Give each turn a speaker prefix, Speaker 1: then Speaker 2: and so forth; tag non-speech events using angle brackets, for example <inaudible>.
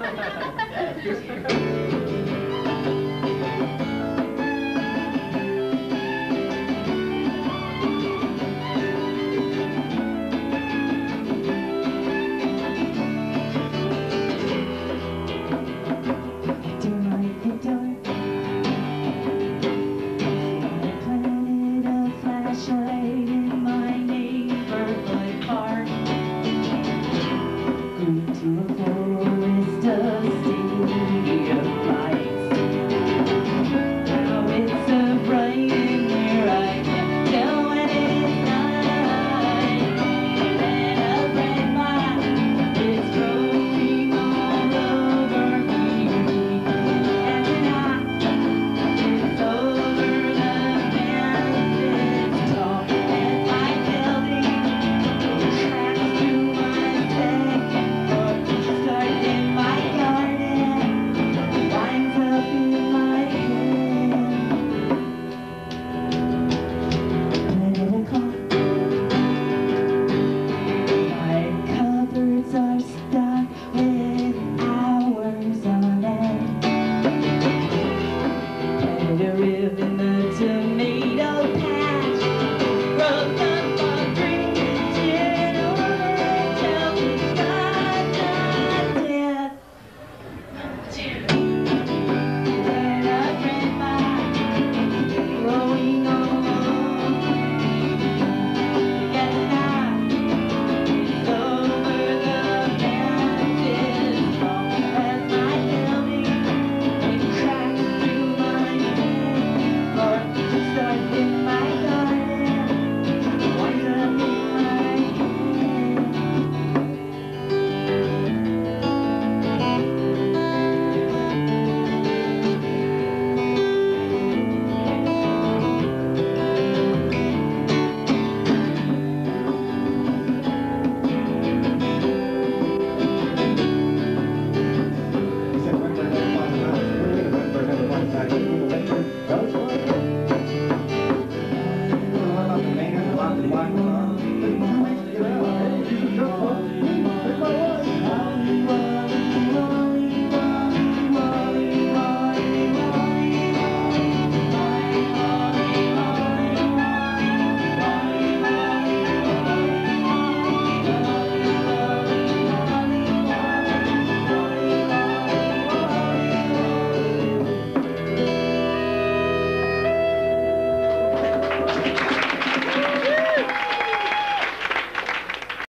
Speaker 1: Thank <laughs> <laughs> you.
Speaker 2: ¡Gracias!